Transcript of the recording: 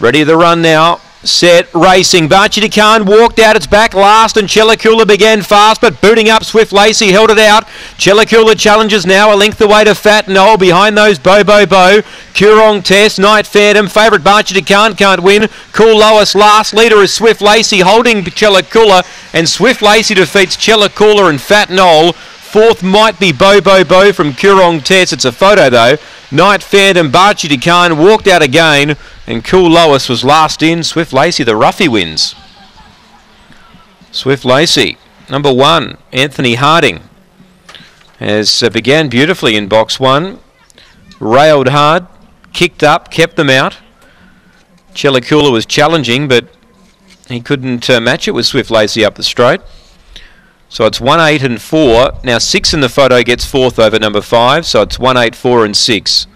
Ready to run now. Set racing. Barchi Khan walked out its back last and Chellicula began fast but booting up Swift Lacey held it out. Chellicula challenges now a length away to Fat Noel behind those Bo Bo Bo. Curong Test, Night Phantom, favourite Barchi Khan can't win. Cool Lois last leader is Swift Lacey holding Chellicula and Swift Lacey defeats Chellicula and Fat Noel. Fourth might be Bo Bo Bo from Curong Test. It's a photo though. Night Phantom, Barchi Khan walked out again. And Cool Lois was last in. Swift Lacey, the roughie wins. Swift Lacey, number one, Anthony Harding, has uh, began beautifully in box one. Railed hard, kicked up, kept them out. Chellicula was challenging, but he couldn't uh, match it with Swift Lacey up the straight. So it's 1, 8 and 4. Now 6 in the photo gets fourth over number 5, so it's 1, 8, 4 and 6.